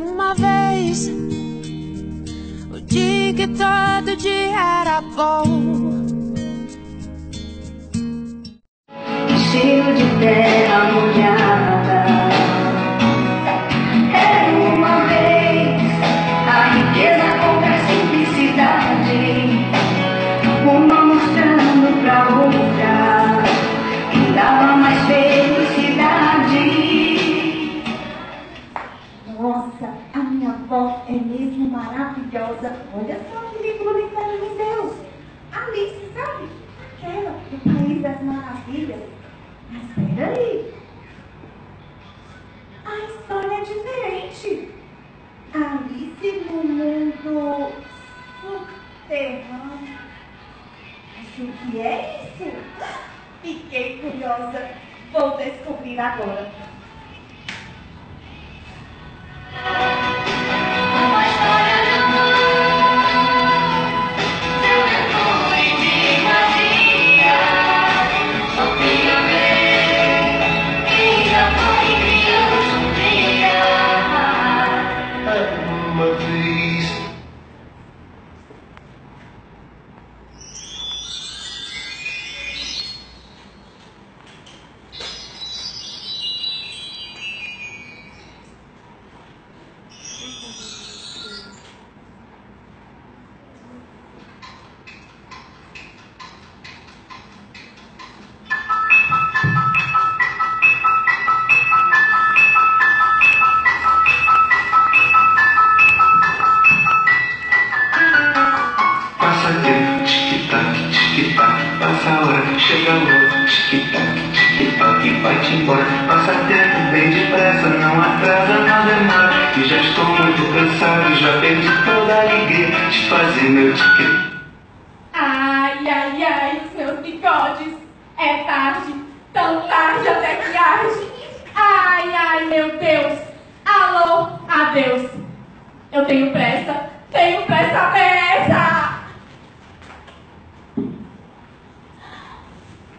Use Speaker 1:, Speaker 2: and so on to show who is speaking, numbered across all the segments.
Speaker 1: Uma vez o dia que todo dia era bom.
Speaker 2: cheio de terra
Speaker 3: Vou descobrir agora.
Speaker 4: Vai-te embora. Passa tempo bem depressa, não atrasa, não demora. E já estou muito cansado, já perdi toda a alegria de fazer meu tic-tac.
Speaker 3: Ai, ai, ai, os meus bigodes. É tarde, tão tarde até que arde. Ai, ai, meu Deus. Alô, adeus. Eu tenho pressa, tenho pressa, pressa.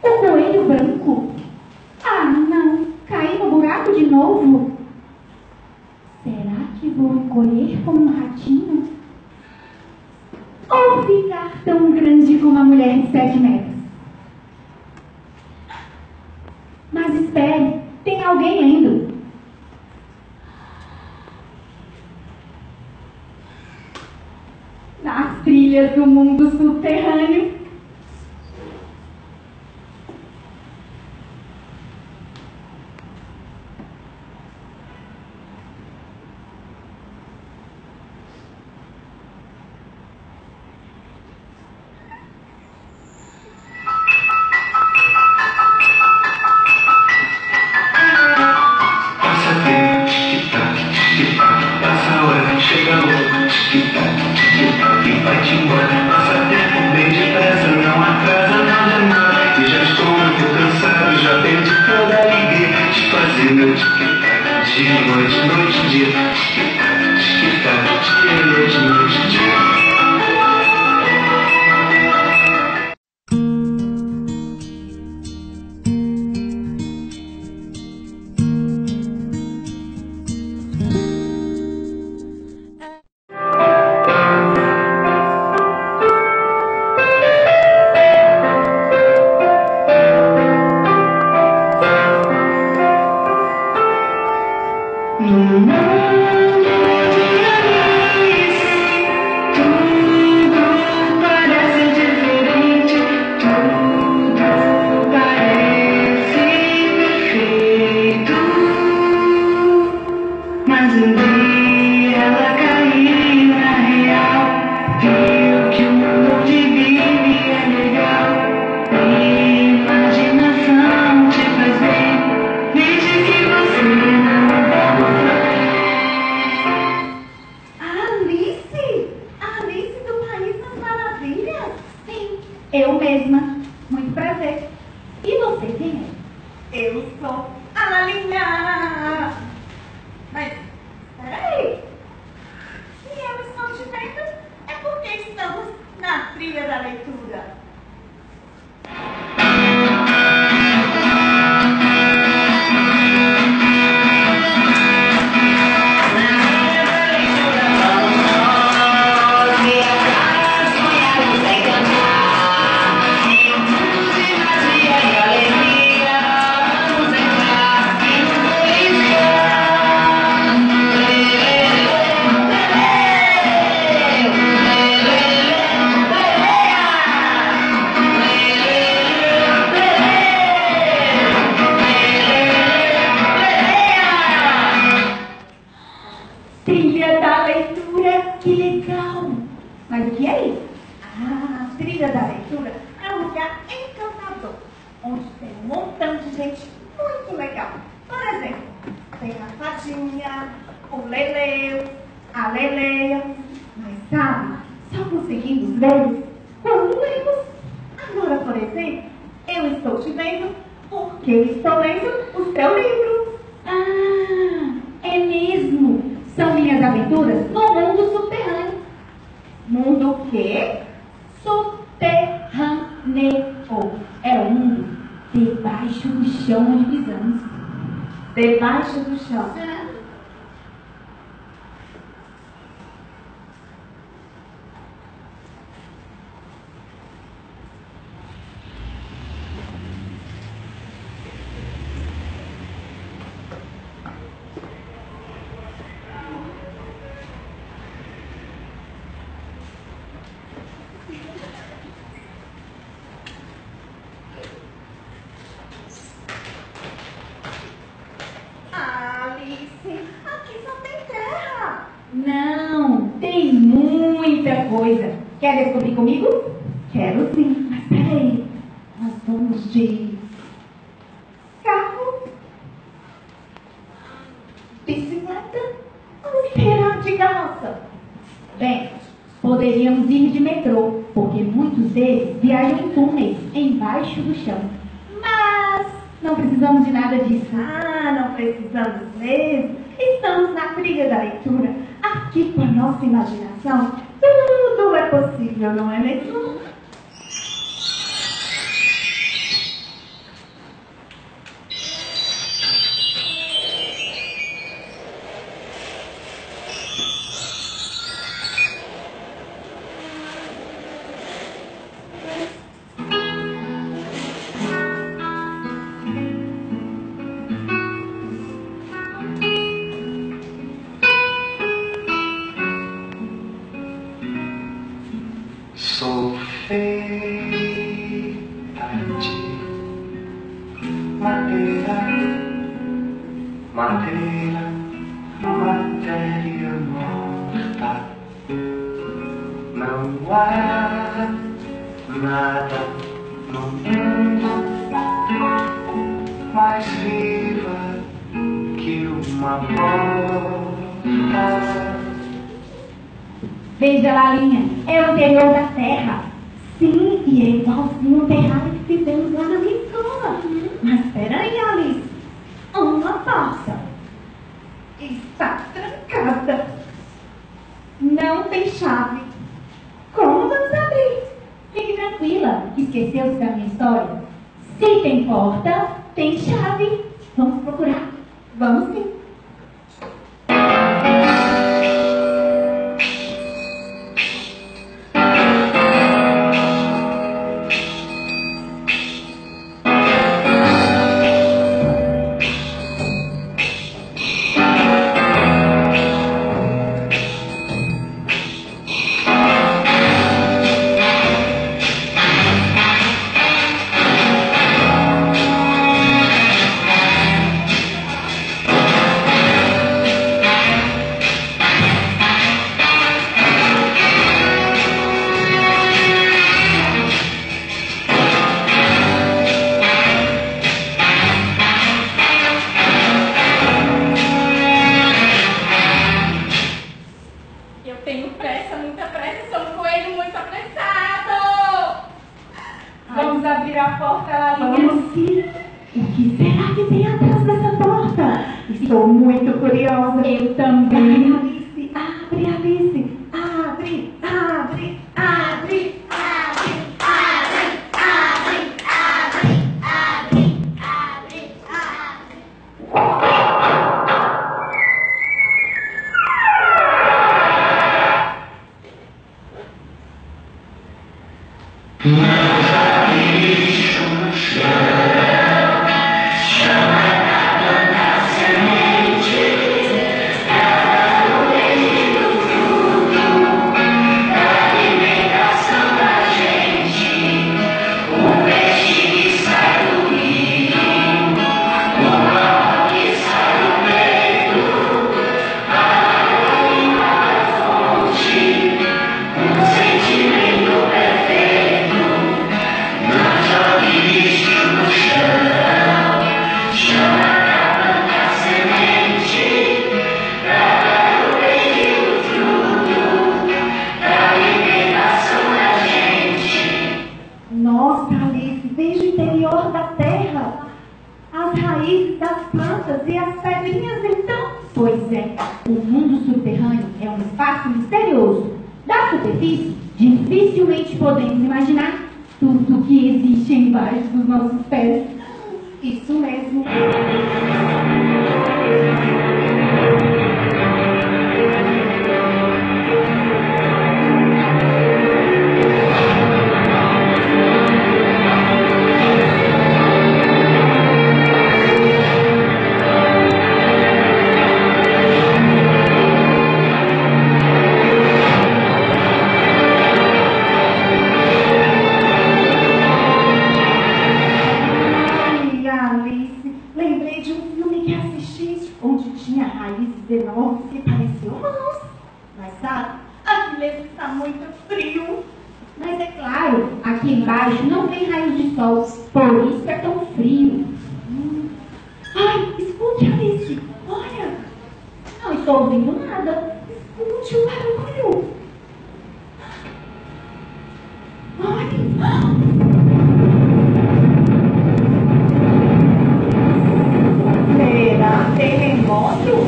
Speaker 3: O coelho branco? Caí no buraco de novo? Será que vou encolher como um ratinho? ou ficar tão grande como a mulher de sete metros. Mas espere, tem alguém indo. Nas trilhas do mundo subterrâneo.
Speaker 4: No
Speaker 2: seu livro. Ah, é mesmo. São minhas aventuras no mundo subterrâneo. Mundo o quê? Subterrâneo. É o mundo debaixo do chão onde pisamos. Debaixo do chão. Alice, aqui só tem terra. Não, tem muita coisa. Quer descobrir comigo? Quero sim, mas peraí. Nós vamos de carro, bicicleta ou será de carroça? Bem, poderíamos ir de metrô, porque muitos deles viajam em túneis embaixo do chão. Mas não precisamos de nada disso. Ah, não precisamos mesmo. Estamos na trilha da leitura. Aqui com a nossa imaginação, tudo é possível, não é mesmo?
Speaker 3: Madeira, matéria morta. Não há nada no mundo mais viva que uma porta.
Speaker 2: Veja lá, linha, é o interior da terra. Sim, e é igualzinho o terrado que fizemos lá na minha escola. Mas peraí, Alice, porta está trancada. Não tem chave. Como vamos abrir? Fique tranquila, esqueceu-se da minha história? Se tem porta, tem chave. Vamos procurar. Vamos sim. As pedrinhas então?
Speaker 5: Pois é, o mundo subterrâneo é um espaço misterioso. Da superfície, dificilmente podemos imaginar tudo que existe embaixo dos nossos pés. Estou ouvindo nada.
Speaker 2: escute o barulho. Olha. Será terremoto?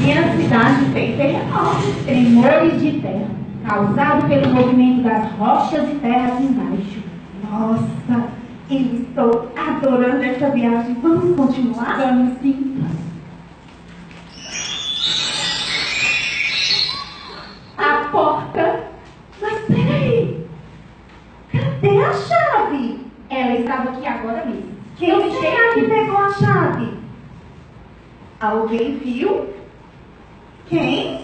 Speaker 2: Minha cidade tem terremoto.
Speaker 5: Tremores de terra, causado pelo movimento das rochas e terras embaixo.
Speaker 2: Nossa, eu estou adorando essa viagem. Vamos continuar?
Speaker 5: Vamos sim.
Speaker 2: A porta. Mas peraí. Cadê a chave?
Speaker 5: Ela estava aqui agora mesmo.
Speaker 2: Quem
Speaker 5: Eu
Speaker 2: será
Speaker 5: deixei
Speaker 2: que
Speaker 5: aqui.
Speaker 2: pegou a chave? Alguém viu? Quem?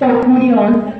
Speaker 2: Agora?
Speaker 5: Estou curiosa.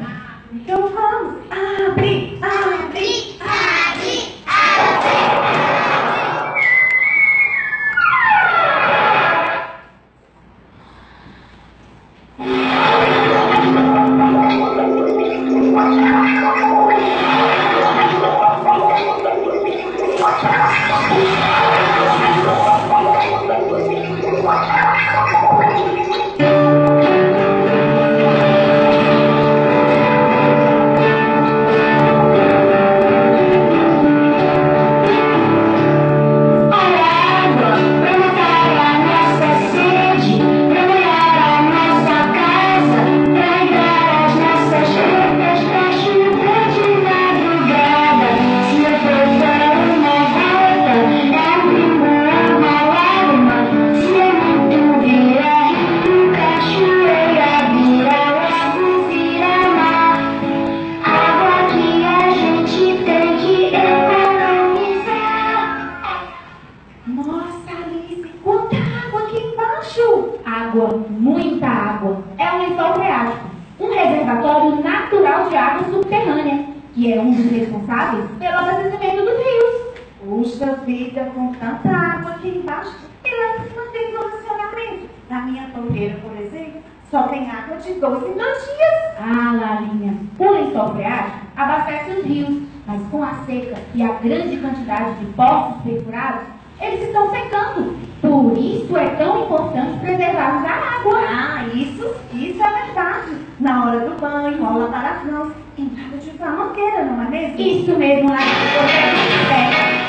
Speaker 4: Tem
Speaker 2: água
Speaker 5: de
Speaker 2: dois em dois dias.
Speaker 5: Ah, Lalinha, o lençol freático abastece os rios, mas com a seca e a grande quantidade de poços perfurados, eles estão secando. Por isso é tão importante preservarmos a água.
Speaker 2: Ah, isso, isso é verdade. Na hora do banho, rola para as mãos, e nada de usar mangueira, não é mesmo?
Speaker 5: Isso mesmo, Lalinha,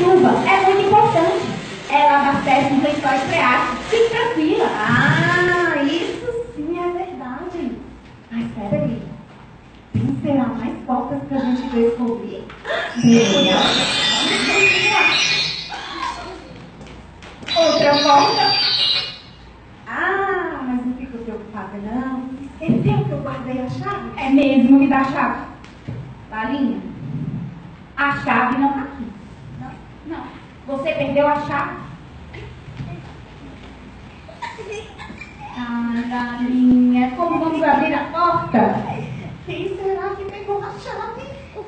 Speaker 5: chuva é muito importante. Ela abastece um lençol estreado. Fique tranquila.
Speaker 4: Ah, isso sim é verdade. Mas peraí. Tem será mais portas para a gente descobrir? Melhor. Outra porta. Ah, mas não fico preocupada, não. Esqueceu é que eu guardei a chave?
Speaker 5: É mesmo, me dá a chave. Balinha. a chave não está aqui. Não. Você perdeu a chave? Cara minha, como vamos abrir a porta?
Speaker 4: Quem será que pegou a chave?
Speaker 2: O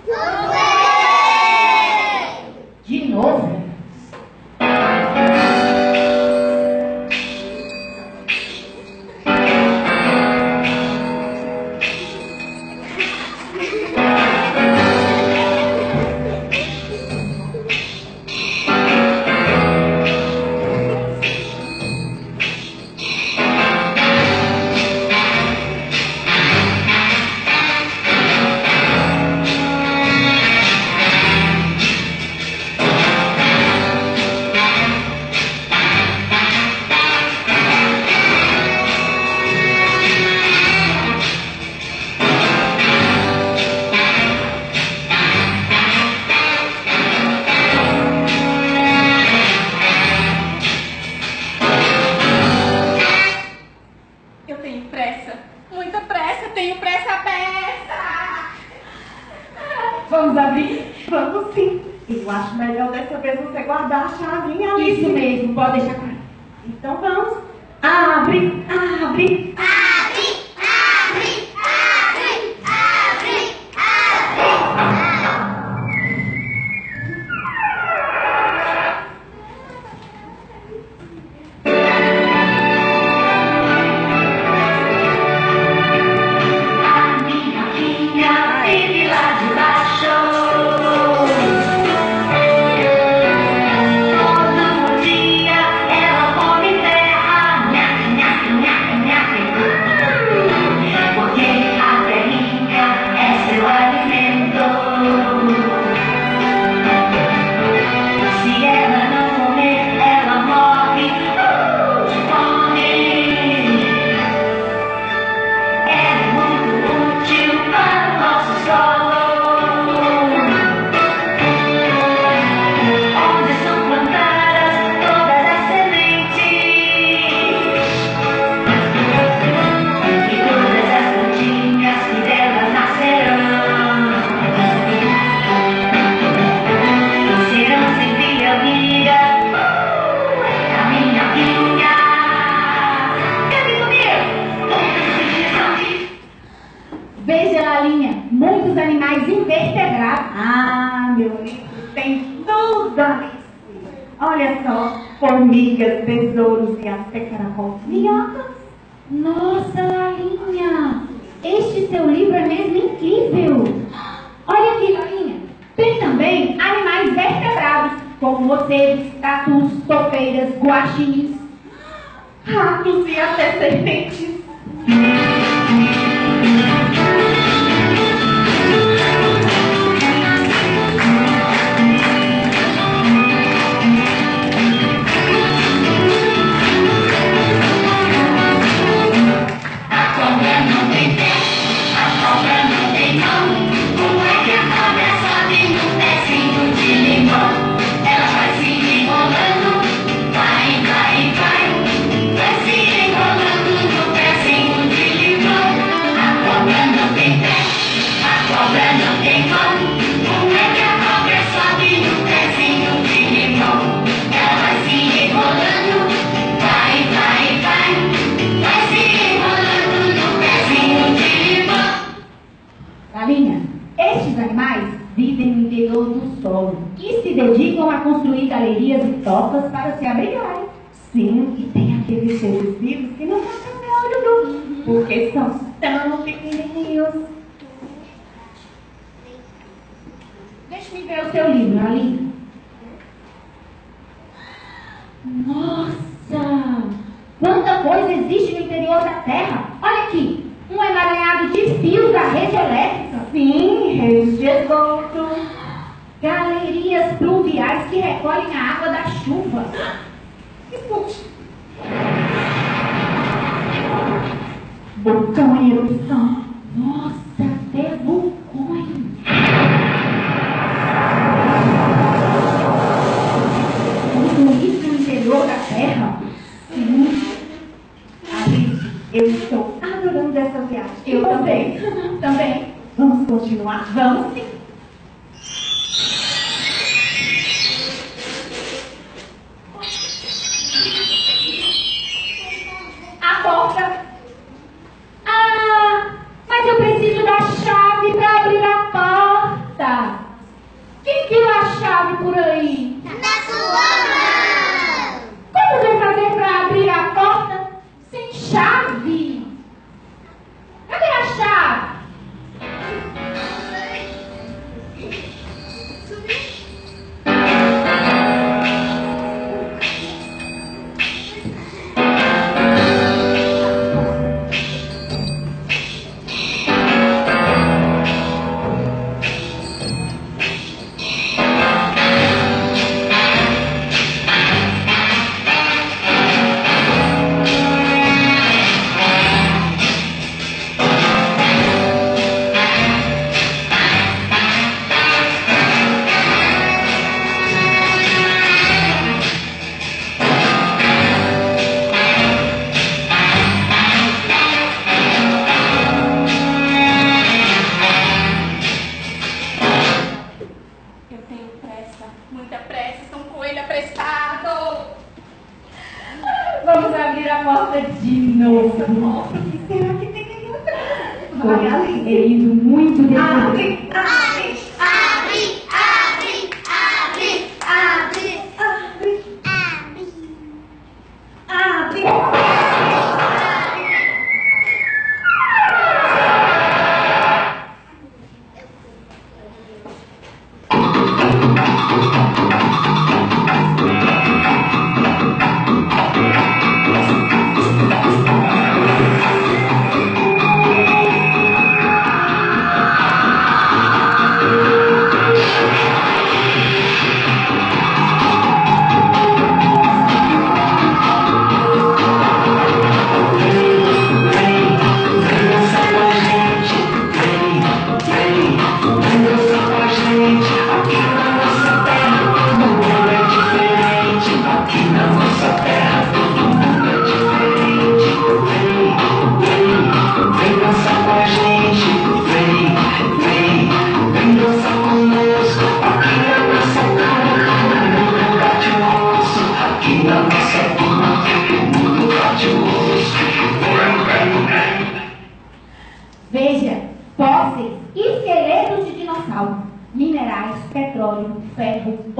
Speaker 4: De novo? olha só, formigas, besouros e até caracol. Minhocas.
Speaker 5: Nossa, Larinha, este seu livro é mesmo incrível. Olha aqui, Larinha. Tem também animais vertebrados, como morcegos, tatus, topeiras, guaxinins,
Speaker 4: ratos e até serpentes.
Speaker 5: vulcão em erupção.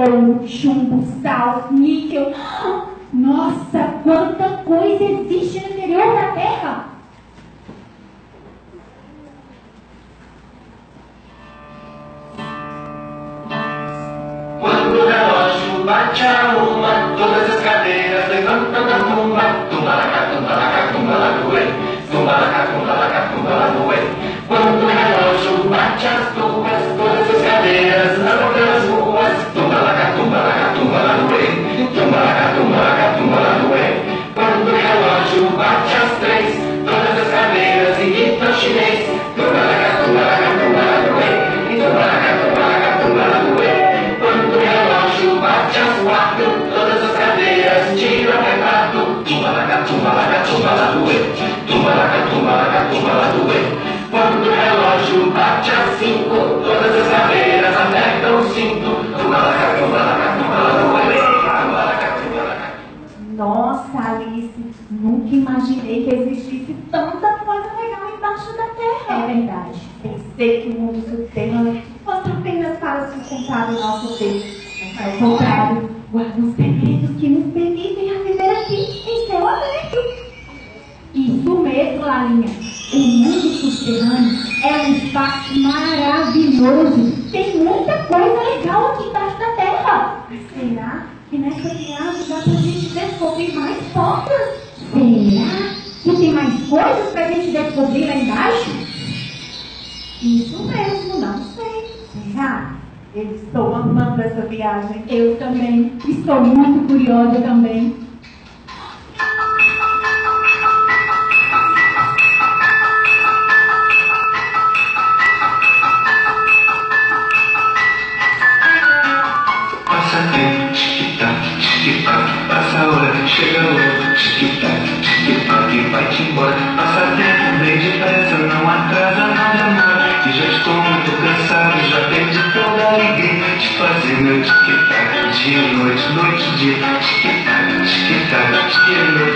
Speaker 6: Então, chumbo, sal, níquel. Nossa! tumbalaca, tumbalaue, tumbalaca, tumbalaca, tumbalaue.
Speaker 2: Quando o relógio bate a cinco, todas as carreiras apertam o cinto. Tumbalaca, tumbalaca, tumbalaue, tumbalaca.
Speaker 5: Nossa, Alice, nunca imaginei que existisse tanta coisa legal embaixo da terra.
Speaker 6: É verdade.
Speaker 5: Pensei que o mundo subterrâneo fosse apenas para sustentar o nosso Deus. Mas é. ao
Speaker 6: contrário,
Speaker 5: guarda os segredos que nos permitem O mundo subterrâneo é um espaço maravilhoso. Tem muita coisa legal aqui embaixo da terra. Será que nessa viagem dá pra gente descobrir mais portas? Será que tem mais coisas pra gente descobrir lá embaixo?
Speaker 2: Isso mesmo, não sei. Será? Eu estou amando essa viagem.
Speaker 5: Eu também. Estou muito curiosa também.
Speaker 3: chegando. Tic-tac, tic-tac, vai-te embora. Passa tempo bem depressa, não atrasa, nada mais E já estou muito cansado, já perdi toda a alegria de fazer meu tic-tac. Dia, noite, noite, dia. Tic-tac, tic-tac, dia, noite.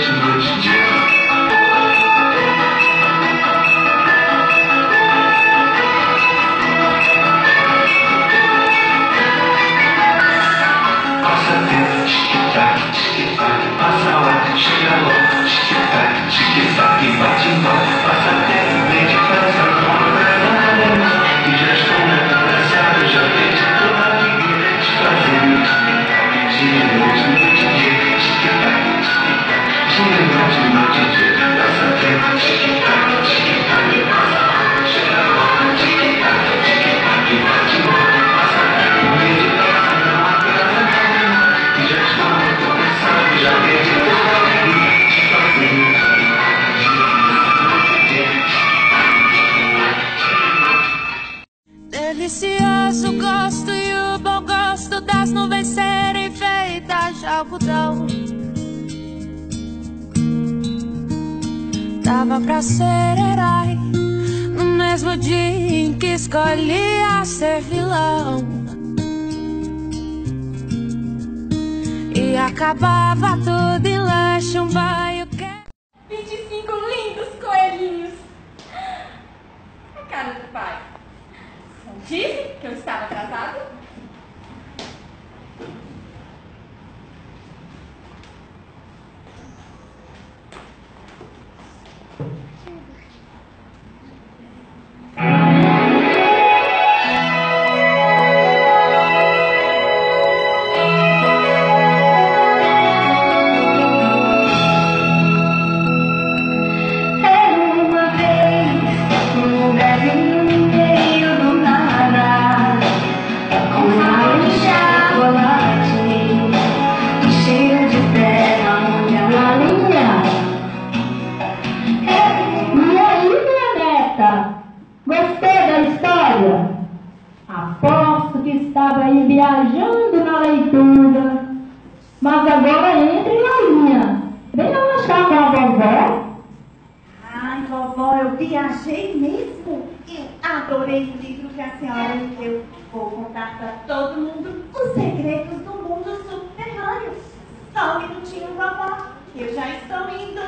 Speaker 7: eu
Speaker 2: já estou indo.